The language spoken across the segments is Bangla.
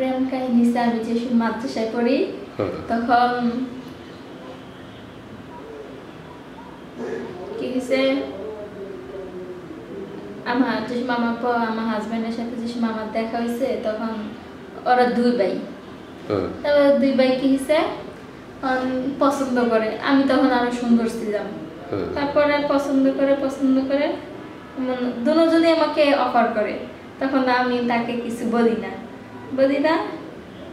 প্রেম কাহিনী আমি যে মাদ্রাসায় পড়ি তখন কি হয়েছে আমার যে সময় আমার আমার হাজবেন্ডের সাথে যে সময় আমার দেখা হয়েছে তখন ওরা দুই ভাই। তারপর দুই ভাই কি হয়েছে পছন্দ করে। আমি তখন আরও সুন্দর ছিলাম। তারপরে পছন্দ করে পছন্দ করে মানে দুজনই আমাকে অফার করে। তখন আমি তাকে কিছু বলি না। বলি না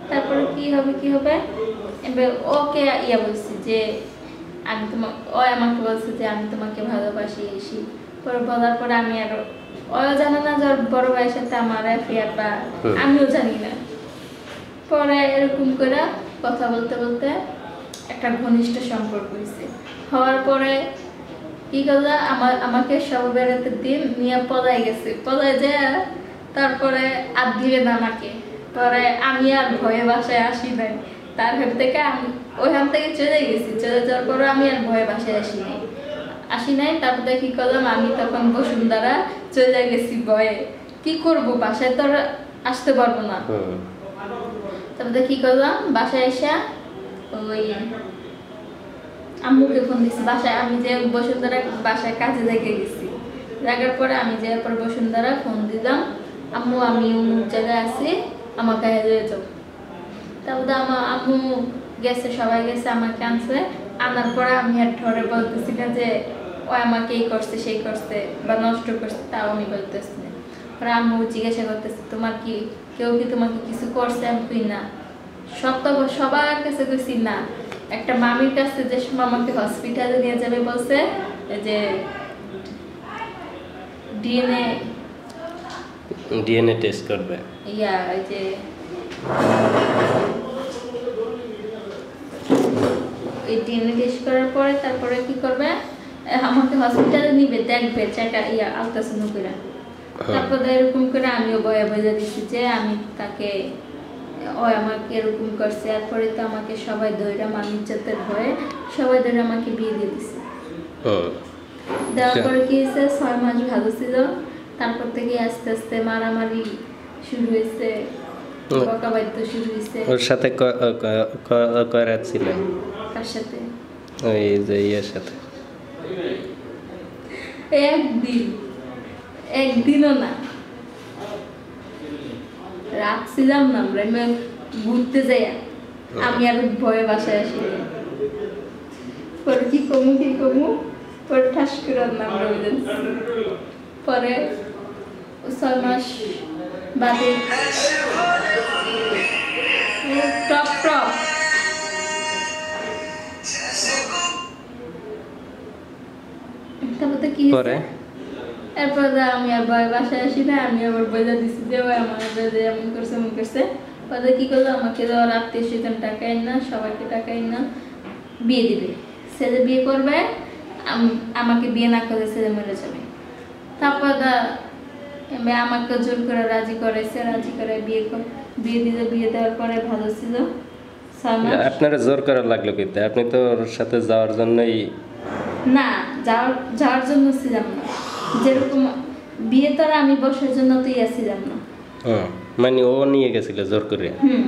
তারপরে কি হবে কি হবে? এবার ওকে ইয়া বলছি যে আমি তোমাকে ও আমাকে বলছে যে আমি তোমাকে ভালোবাসি এসি। পরে বলার পরে আমি আরও ও জানে না যে বড় ভাইয়ের সাথে আমার অ্যাফেয়ার বা আমিও জানি না। পরে এরকম করে কথা বলতে বলতে একটা ঘনিষ্ঠ সম্পর্ক হয়েছে হওয়ার পরে কি করল? আমার আমাকে সব বেড়াতে দিন নিয়ে পলাই গেছে। পলাই যে তারপরে আর দিবে না আমাকে। পরে আমি আর ভয়ে বাসায় আসি নাই। তারপর থেকে আমি ওইখান থেকে চলে গেছি। চলে যাওয়ার পরে আমি আর ভয়ে বাসায় আসি নাই। আসি নাই তারপরে কি করলাম? আমি তখন বসুন্ধরা চলে গেছি ভয়ে। কি করব? বাসায় তো আসতে পারব না। হুম। তারপরে কি করলাম? বাসায় এসে ওই আম্মুকে ফোন দিছি। বাসায় আমি যে বসুন্ধরা বাসায় কাজে লেগে গেছি। লাগার পরে আমি যাওয়ার পর বসুন্ধরা ফোন দিলাম। আম্মু আমি অমুক জায়গায় আছি। আমাকে যাও তারপরে আমার আম্মু গেছে, সবাই গেছে, আমাকে আনছে। আনার পরে আমি আর ঠরে বলতেছি না যে ও আমাকে এই করছে, সেই করছে বা নষ্ট করছে, তাও আমি বলতেছি না। পরে আম্মু জিজ্ঞাসা করতেছে, তোমার কি, কেউ কি তোমাকে কিছু করছে? আমি কই, না। সব তো সবার কাছে কইছি, না। একটা মামির কাছে যে সময় আমাকে হসপিটালে নিয়ে যাবে বলছে যে ডিএনএ ডিএনএ টেস্ট করবে। ইয়া ওই যে ওই ডিএনএ টেস্ট করার পরে তারপরে কি করবে? আমাকে হসপিটালে নিবে দেখবে চেকা ইয়া আলট্রাসাউন্ড করে। তারপরে এরকম করে আমিও বয়ে বয়ে দিচ্ছি যে আমি তাকে ও আমাকে এরকম করছে। এরপরে তো আমাকে সবাই দইরা মামির জাতের ভয়ে সবাই ধরে আমাকে বিয়ে দিয়ে দিছে। হুম দেওয়ার আচ্ছা। পরে কি হয়েছে? ছয় মাস ভালো ছিল। তারপর থেকে আস্তে আস্তে মারামারি শুরু হয়েছে। বকাবাদ্য শুরু হয়েছে। ওর সাথে ক- ক- ক- কয় রাত ছিলেন তার সাথে? ওই যে ইয়ের সাথে। একদিন। একদিনও না। রাত ছিলাম না আমরা ঘুরতে যাই আমি আর ভয়ে বাসায় আসি পরে কি কমু কি কমু পরে ঠাস করে রইল পরে ছয় মাস বাদে টপ টপ। তারপর তো কি হয়েছে? এরপর আমি আর ভয় বাসায় আসি না আমি আবার বলে দিছি যে ওই আমার বেদে এমন করছে এমন করছে। পরে কি করল? আমাকে তো আত্মীয় স্বজন টাকাই না সবাইকে টাকাই না বিয়ে দিবে। ছেলে বিয়ে করবে আম- আমাকে বিয়ে না করে ছেলে মরে যাবে। তারপর আমাকে জোর করে রাজি করেছে রাজি করে বিয়ে বিয়ে দিলে বিয়ে দেওয়ার পরে ভালো ছিল। আপনারা জোর করা লাগল কিন্তু আপনি তো ওর সাথে যাওয়ার জন্যই না যাওয়ার যাওয়ার জন্য ছিলাম না। যেরকম বিয়ে তো আমি বসার জন্য তো ইয়া ছিলাম না। মানে ও নিয়ে গেছিল জোর করে? হুম।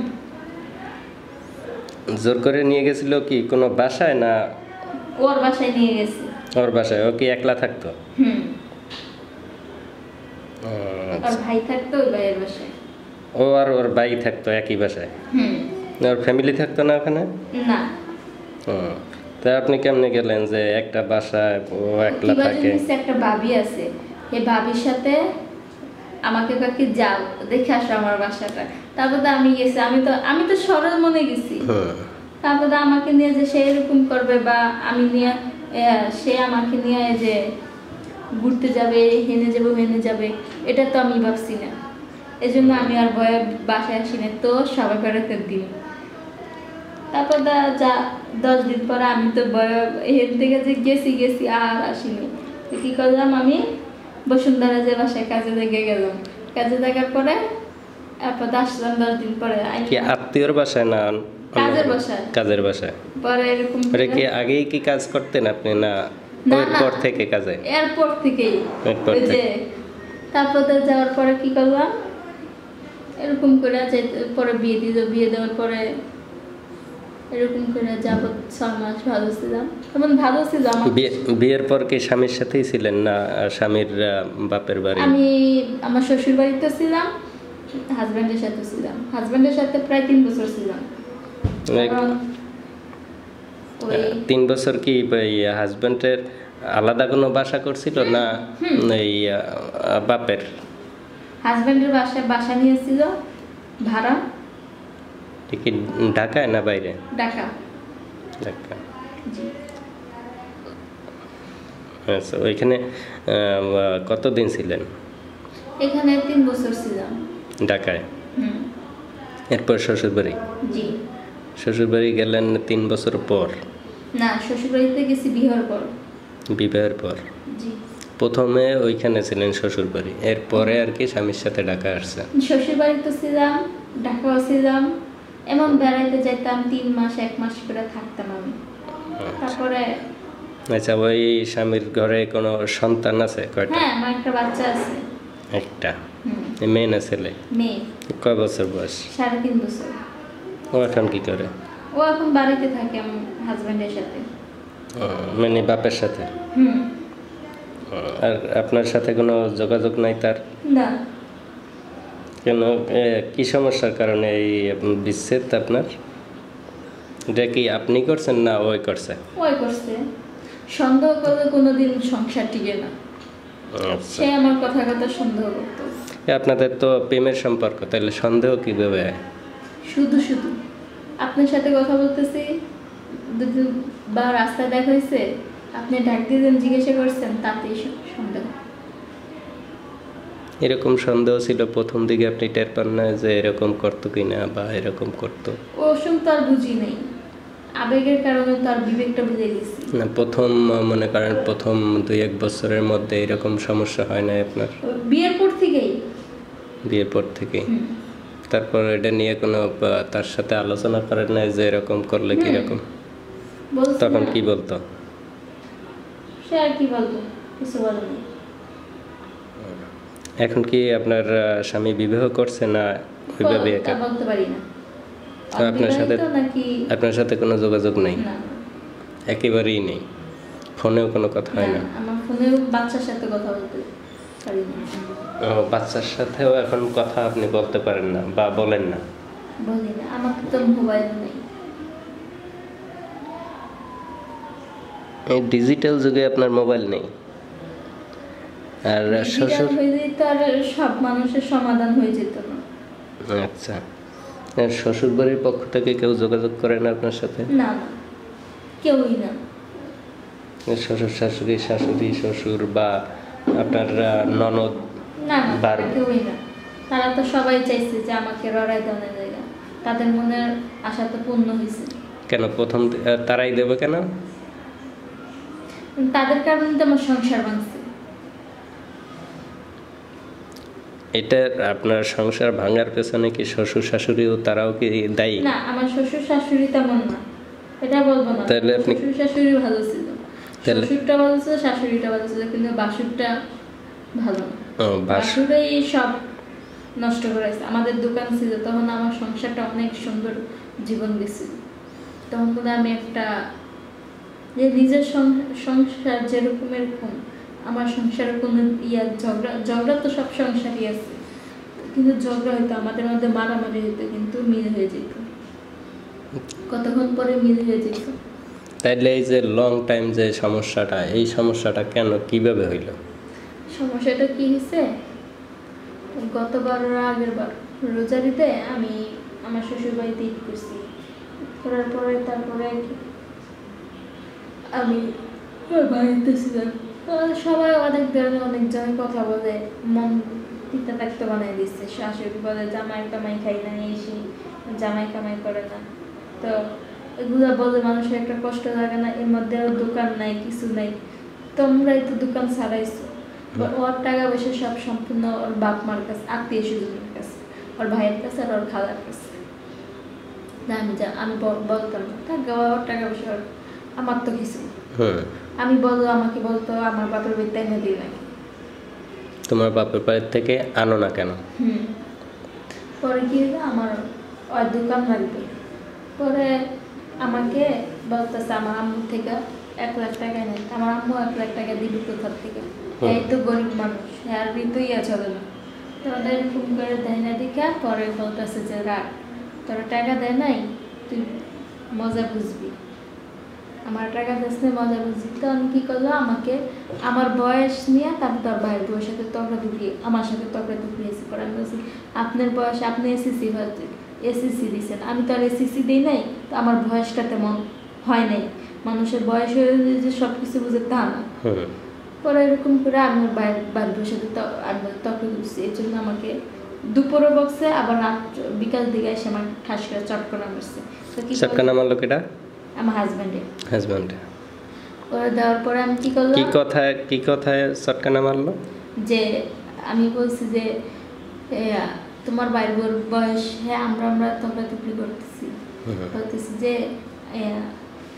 জোর করে নিয়ে গেছিল কি কোনো বাসায় না ওর বাসায় নিয়ে গেছে। ওর বাসায় ও কি একলা থাকতো? হুম। ভাই থাকতো ভাইয়ের বাসায়। ও আর ওর ভাই থাকতো একই বাসায়? ওর ফ্যামিলি থাকতো না ওখানে? না। তা আপনি কেমনে গেলেন যে একটা বাসায় ও একলা থাকে? একটা ভাবি আছে। এই ভাবির সাথে আমাকে কাকি যাও দেখে আসো আমার বাসাটা। তারপর তো আমি গেছি আমি তো আমি তো সরল মনে গেছি। তারপর আমাকে নিয়ে যে সে এরকম করবে বা আমি নিয়ে সে আমাকে নিয়ে যে ঘুরতে যাবে হেনে যাবে হেনে যাবে। এটা তো আমি ভাবছি না। এই জন্য আমি আর ভয়ে বাসায় আসি না। তো সবাই বেড়াতে দিন। তারপর দা যা দশ দিন পরে আমি তো ভয়ে হেন থেকে যে গেছি গেছি আর আসিনি। কি করলাম আমি? বসুন্ধরা যে বাসায় কাজে লেগে গেলাম। কাজে লাগার পরে তারপর আসলাম দশ দিন পরে। কি আত্মীয়র বাসায় না কাজের বাসায়। কাজের বাসায়। পরে এরকম কি আগেই কি কাজ করতেন আপনি না না, ওর না। পর থেকে কাজে। থেকেই। এরপর থেকে। তারপর যাওয়ার পরে কি করলাম এরকম করে পরে বিয়ে দিল বিয়ে দেওয়ার পরে এরকম করে যাবত ছয় মাস ভালো ছিলাম। ভালো ছিল আমার বিয়ের পর কি স্বামীর সাথেই ছিলেন না স্বামীর বাপের বাড়ি? আমি আমার শ্বশুর বাড়িতে ছিলাম হাজব্যান্ডের সাথে ছিলাম। হাজব্যান্ডের সাথে প্রায় তিন বছর ছিলাম। তিন বছর কি হাজবেন্ডের আলাদা কোনো বাসা করছিল না এই বাপের? হাজব্যান্ডের বাসায় বাসা নিয়েছিল ভাড়া। কি ঢাকায় না বাইরে? ঢাকা। আচ্ছা ওইখানে কতদিন ছিলেন? এখানে তিন বছর ছিলাম। ঢাকায়? হুম। এরপর শ্বশুরবাড়ি? জি। শ্বশুরবাড়ি গেলেন তিন বছর পর। না শ্বশুর বাড়িতে গেছি বিহার পর। বিবাহের পর? জি। প্রথমে ওইখানে ছিলেন শ্বশুরবাড়ি এরপরে আর কি স্বামীর সাথে ঢাকা আসছে শ্বশুর বাড়িতে ছিলাম ঢাকাও ছিলাম এমন বেড়াইতে যেতাম তিন মাস এক মাস করে থাকতাম আমি। তারপরে আচ্ছা ওই স্বামীর ঘরে কোনো সন্তান আছে কয়টা? হ্যাঁ আমার একটা বাচ্চা আছে। একটা? মেয়ে না ছেলে? মেয়ে। কয় বছর বয়স? সাড়ে তিন বছর। ও এখন কি করে? ও এখন বাড়িতে থাকে আমার হাজব্যান্ডের সাথে। মানে বাপের সাথে? হুম। আর আপনার সাথে কোনো যোগাযোগ নাই তার? না। কেন? কি সমস্যার কারণে এই বিচ্ছেদ আপনার? এটা কি আপনি করছেন না ওই করছে? ওই করছে। সন্দেহ করলে কোনোদিন সংসার টিকে না। আচ্ছা। সে আমার কথা কথা সন্দেহ করতো। আপনাদের তো প্রেমের সম্পর্ক তাহলে সন্দেহ কীভাবে হয়? শুধু শুধু। আপনার সাথে কথা বলতেছি বা রাস্তায় দেখা হয়েছে আপনি ডাক দিয়েছেন জিজ্ঞাসা করছেন তাতেই সন্দেহ। এরকম সন্দেহ ছিল প্রথম দিকে আপনি টের পান না যে এরকম করতো কিনা বা এরকম করতো? ও শুন তো আর বুঝি নেই। আবেগের কারণে তো আর বিবেকটা বুঝে গেছি। না প্রথম মনে করেন প্রথম দুই এক বছরের মধ্যে এরকম সমস্যা হয় না আপনার? বিয়ের পর থেকেই। বিয়ের পর থেকে হুম। তারপর এটা নিয়ে কোনো তার সাথে আলোচনা করেন না যে এরকম করলে। কীরকম তখন কি বলতো? সে আর কি কিছু বলেনি এখন কি আপনার স্বামী বিবাহ করছে না ওইভাবে একা? বলতে পারি না। আপনার সাথে- আপনার সাথে কোনো যোগাযোগ নেই? একেবারেই নেই? ফোনেও কোনো কথা হয় না, আমার ফোনেও বাচ্চার সাথে কথা বলতে না ও, বাচ্চার সাথেও এখন কথা আপনি বলতে পারেন না বা বলেন না। বলি না আমাকে তো মোবাইল নেই। এই ডিজিটাল যুগে আপনার মোবাইল নেই। আর শ্বশুর হয়ে যেত আর সব মানুষের সমাধান হয়ে যেত না। আচ্ছা। আর শ্বশুর বাড়ির পক্ষ থেকে কেউ যোগাযোগ করে না আপনার সাথে? না। কেউই না। শ্বশুর শাশুড়ি শাশুড়ি শ্বশুর বা আপনার ননদ না না কেউই না। তারা তো সবাই চাইছে যে আমাকে রড়াই দেওয়ার জায়গা। তাদের মনের আশা তো পূর্ণ হয়েছে। কেন? প্রথম তারাই দেবে কেন? তাদের কারণে তো আমার সংসার ভাঙছে। এটা আপনার সংসার ভাঙার পেছনে কি শ্বশুর শাশুড়িও তারাও কি দায়ী? না আমার শ্বশুর শাশুড়ি তেমন না। এটা বলব না। তাহলে আপনি- শ্বশুর শাশুড়ি ভালো ছিল। তাহলে- শ্বশুরটা ভালো শাশুড়িটা ছিল কিন্তু বাসুরটা ভালো ও বাস বাসুরাই সব নষ্ট করেছে আমাদের দোকান ছিল তখন আমার সংসারটা অনেক সুন্দর জীবন গেছিল। তখন কিন্তু আমি একটা যে নিজের সংসার যেরকম এরকম আমার সংসারে কোনো ইয়া ঝগড়া ঝগড়া তো সব সংসারই আছে। কিন্তু ঝগড়া হইতো আমাদের মধ্যে মারামারি হইতো কিন্তু মিল হয়ে যেত। কতক্ষণ পরে মিল হয়ে যেত? তাইলে এই যে লং টাইম যে সমস্যাটা, এই সমস্যাটা কেন, কীভাবে হইল? সমস্যাটা কি হয়েছে গতবার আগের বার, রোজারিতে আমি আমার শ্বশুর বাড়িতে ঈদ করছি। করার পরে তারপরে আমি বাড়িতে ছিলাম। সবাই অনেক ধরনের অনেক জনে কথা বলে, মন তিতা তাক্ত বানাই দিচ্ছে। শাশুড়ি বলে জামাই কামাই খাই না, এসে জামাই কামাই করে না। তো এগুলো বলে মানুষের একটা কষ্ট লাগে না এর মধ্যে দোকান নাই কিছু নাই। তোমরাই তো দোকান ছাড়াইছো। ওর টাকা পয়সা সব সম্পূর্ণ ওর বাপ মার কাছে আত্মীয় স্বজনের কাছে ওর ভাইয়ের কাছে আর ওর খালার কাছে। না আমি যা আমি বলতাম না। টাকা ওর টাকা পয়সা ওর- আমার তো কিছু না। আমি বলল আমাকে বলতো আমার বাপের বাড়িতে এনে দিই নাকি? তোমার বাপের বাড়ির থেকে আনো না কেন? হুম। পরে কি হলো? আমার ওই দোকান লাগবে। পরে আমাকে বলতেছে আমার আম্মু থেকে এক লাখ টাকা নেই আমার আম্মু এক লাখ টাকা দিবি কোথার থেকে? এই তো গরিব মানুষ আর তো ইয়া চলে না। তো ওদের এরকম করে দেয় না দেখা পরে বলতেছে যে রাখ তোর টাকা দেয় নাই তুই মজা বুঝবি। আমার টাকা দিস মজা বুঝবি? তো আমি কি করল আমাকে আমার বয়স নিয়ে তারপর তোর ভাইয়ের বয়সের সাথে তর্কা দুপিয়ে আমার সাথে তর্কা দুপিয়েছি পরে আমি বলছি আপনার বয়স আপনি এসএসসি এসএসসি দিয়েছেন আমি তো আর এসএসসি দিই নাই তো আমার বয়সটা তেমন হয় নাই। মানুষের বয়স হয়ে যে সব কিছু বুঝে তা না। পরে এরকম করে আমি ওর আমি তর্ক করছি এই জন্য আমাকে দুপুরে বক্সে আবার রাত বিকাল দিকে এসে আমার ঠাস করে চটকনা মারছে। তো কি চটকা করলাম? নামালো কেটা? আমার হাজব্যান্ডে হাজব্যান্ড করে দেওয়ার পরে আমি কি করলাম? কি কথায় কি কথায় চটকানা মারলো? যে আমি বলছি যে তোমার বাইর বয়স হ্যাঁ আমরা আমরা তোমরা টুকরি করতেছি। বলতেছি যে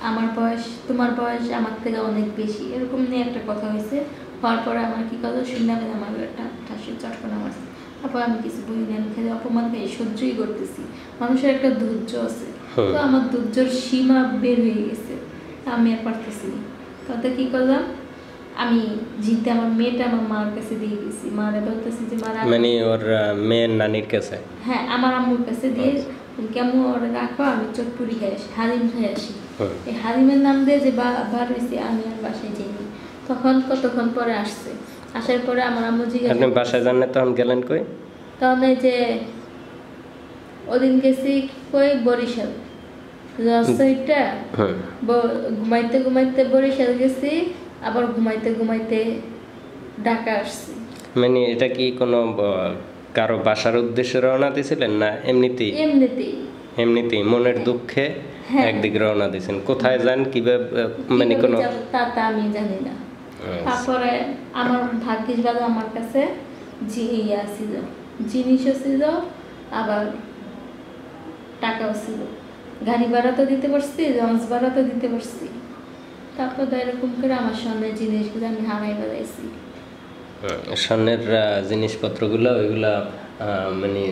আমার বয়স তোমার বয়স আমার থেকে অনেক বেশি। এরকম নিয়ে একটা কথা হয়েছে। হওয়ার পরে আমার কি কথা শুনে আমি আমার একটা ঠাসের চটকনা মারছে। তারপর আমি কিছু বই নিয়ে আমি খালি অপমান খাই সহ্যই করতেছি। মানুষের একটা ধৈর্য আছে। তো আমার ধৈর্যর সীমা বের হয়ে গেছে। আমি আর পারতেছি না। তাতে কি করলাম? আমি জিতে আমার মেয়েটা আমার মার কাছে দিয়ে গেছি। মারে বলতেছি যে মারা মানে ওর মেয়ের নানির কাছে? হ্যাঁ আমার আম্মুর কাছে দিয়ে কেমন ওরা রাখো আমি চটপুরি খাই আসি খাই আসি। এই হালিমের নাম দিয়ে যে বার হয়েছি আমি আর বাসায় যাইনি। তখন কতক্ষণ পরে আসছে? আসার পরে আমার আম্মু আপনি বাসায় যান না তখন গেলেন কই? তখন এই যে ওদিন গেছি কই? বরিশাল। ব- ঘুমাইতে ঘুমাইতে বরিশাল গেছি আবার ঘুমাইতে ঘুমাইতে ঢাকা আসছি। মানে এটা কি কোনো কারও বাসার উদ্দেশ্যে রওনা দিয়েছিলেন না এমনিতেই? এমনিতেই। এমনিতেই মনের দুঃখে হ্যাঁ। একদিকে রওনা দিয়েছেন। কোথায় যান কীভাবে মানে কোনো তা তা আমি জানি না। আচ্ছা। তারপরে আমার ভাগ্যিস ভালো আমার কাছে জি- ইয়া ছিল। জিনিসও ছিল আবার টাকাও ছিল। গাড়ি ভাড়া তো দিতে পারছি লঞ্চ ভাড়া তো দিতে পারছি। তারপর তো এরকম করে আমার সামনের জিনিসগুলো আমি হারাই বেড়াইছি সামনের স্বর্ণের জিনিসপত্রগুলো ওইগুলা আহ, মানে